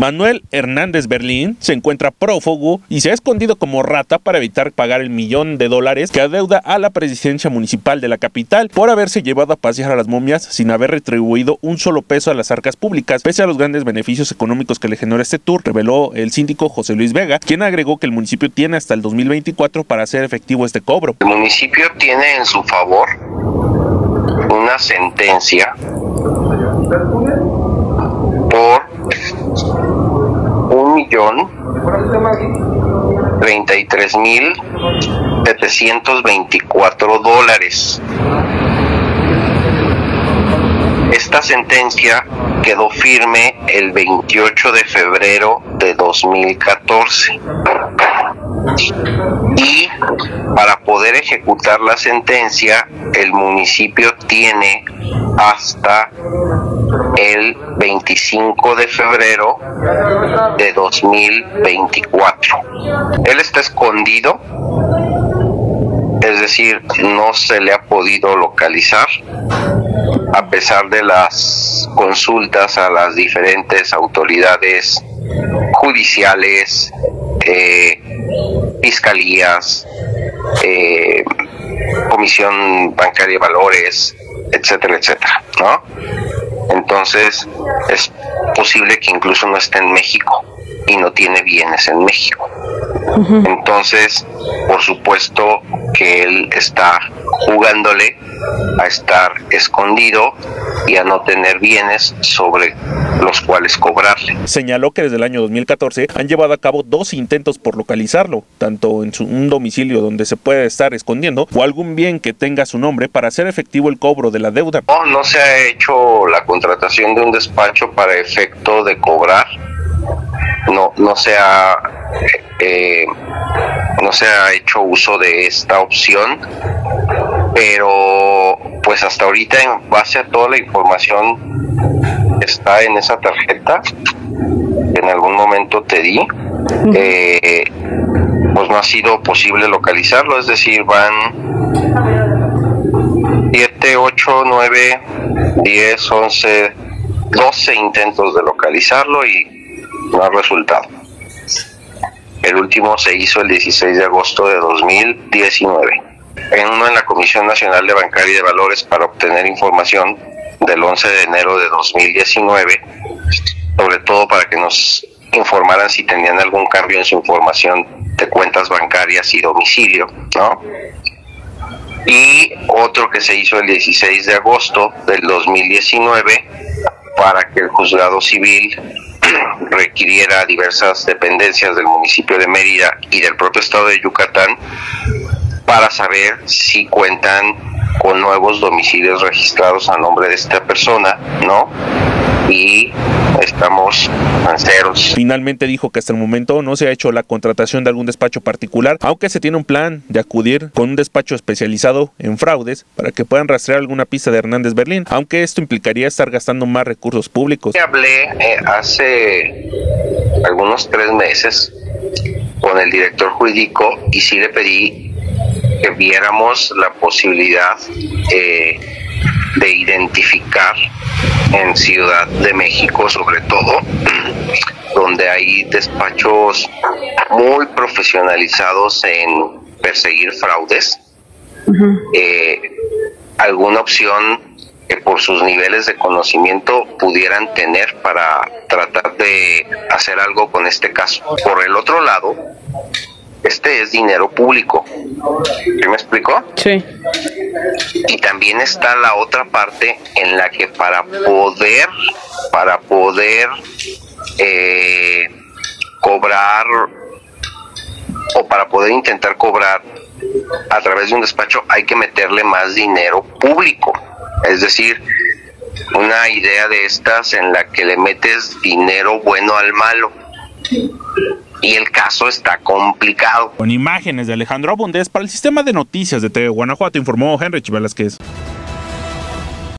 Manuel Hernández Berlín se encuentra prófugo y se ha escondido como rata para evitar pagar el millón de dólares que adeuda a la presidencia municipal de la capital por haberse llevado a pasear a las momias sin haber retribuido un solo peso a las arcas públicas, pese a los grandes beneficios económicos que le generó este tour, reveló el síndico José Luis Vega, quien agregó que el municipio tiene hasta el 2024 para hacer efectivo este cobro. El municipio tiene en su favor una sentencia por un millón tres mil setecientos veinticuatro dólares. Esta sentencia quedó firme el 28 de febrero de 2014. Y para poder ejecutar la sentencia, el municipio tiene hasta el 25 de febrero de 2024. Él está escondido, es decir, no se le ha podido localizar a pesar de las consultas a las diferentes autoridades judiciales, eh, fiscalías, eh, Comisión Bancaria de Valores, etcétera, etcétera, ¿no? Entonces es posible que incluso no esté en México y no tiene bienes en México. Entonces, por supuesto que él está jugándole a estar escondido y a no tener bienes sobre los cuales cobrarle. Señaló que desde el año 2014 han llevado a cabo dos intentos por localizarlo, tanto en su, un domicilio donde se puede estar escondiendo o algún bien que tenga su nombre para hacer efectivo el cobro de la deuda. No, no se ha hecho la contratación de un despacho para efecto de cobrar. No, no se ha eh, no se ha hecho uso de esta opción pero pues hasta ahorita en base a toda la información está en esa tarjeta que en algún momento te di eh, pues no ha sido posible localizarlo es decir van 7, 8, 9, 10, 11, 12 intentos de localizarlo y no ha resultado. El último se hizo el 16 de agosto de 2019 en uno en la Comisión Nacional de Bancaria y de Valores para obtener información del 11 de enero de 2019, sobre todo para que nos informaran si tenían algún cambio en su información de cuentas bancarias y domicilio, ¿no? Y otro que se hizo el 16 de agosto del 2019 para que el juzgado civil requiriera diversas dependencias del municipio de Mérida y del propio estado de Yucatán para saber si cuentan con nuevos domicilios registrados a nombre de esta persona, ¿no? Y estamos en ceros. Finalmente dijo que hasta el momento no se ha hecho la contratación de algún despacho particular, aunque se tiene un plan de acudir con un despacho especializado en fraudes para que puedan rastrear alguna pista de Hernández Berlín, aunque esto implicaría estar gastando más recursos públicos. Hablé eh, hace algunos tres meses con el director jurídico y sí le pedí que viéramos la posibilidad eh, de identificar en Ciudad de México sobre todo, donde hay despachos muy profesionalizados en perseguir fraudes, eh, alguna opción que por sus niveles de conocimiento pudieran tener para tratar de hacer algo con este caso. Por el otro lado, este es dinero público. ¿Sí me explicó? Sí. Y también está la otra parte en la que para poder, para poder eh, cobrar o para poder intentar cobrar a través de un despacho hay que meterle más dinero público. Es decir, una idea de estas en la que le metes dinero bueno al malo y el caso está complicado. Con imágenes de Alejandro Abundés para el sistema de noticias de TV Guanajuato informó Henry Velázquez.